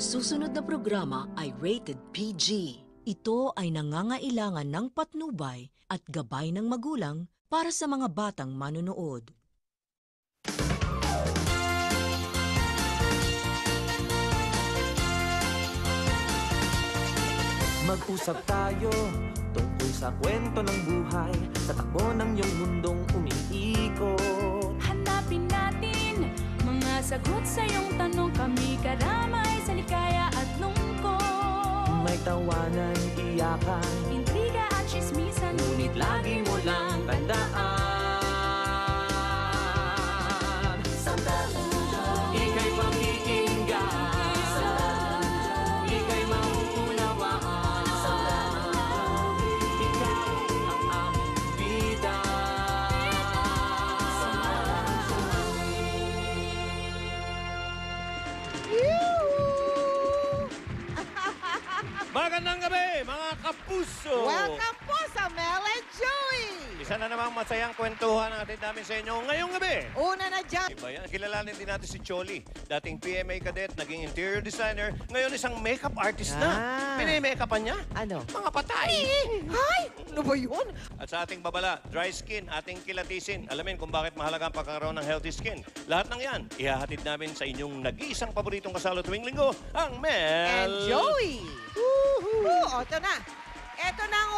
susunod na programa ay rated PG. Ito ay nangangailangan ng patnubay at gabay ng magulang para sa mga batang manonood. Mag-usap tayo tungkol sa kwento ng buhay Sa takbo ng iyong mundong umiikot Hanapin natin mga sagot sa iyong tanong Kami karamay tawanan, iyakan. Intriga at chismisan Ngunit lagi mo lang tandaan. Sa Ika'y pakikinggan Ika'y mauunawaan Ikaw ang aming bida Magandang gabi, mga kapuso! Welcome po sa Mel and Joey! Isa na namang masayang kwentuhan natin namin sa inyo ngayong gabi. Una na dyan, Iba yan. Kilalanin din natin si Choli. Dating PMA cadet, naging interior designer, ngayon isang makeup artist na. Ah. Pinay-makeupan niya? ano? Mga patay! Ay! Ano ba yun? At sa ating babala, dry skin, ating kilatisin. Alamin kung bakit mahalaga ang pagkakaroon ng healthy skin. Lahat ng yan, ihahatid namin sa inyong nag-iisang paboritong kasalo tuwing linggo, ang Mel... And Joey! Ito na. Ito na ang